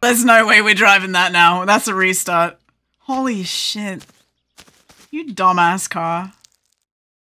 There's no way we're driving that now. That's a restart. Holy shit. You dumbass car.